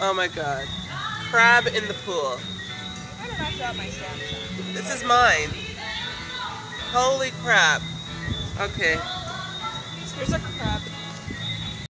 Oh my god. Crab in the pool. This is mine. Holy crap. Okay. There's a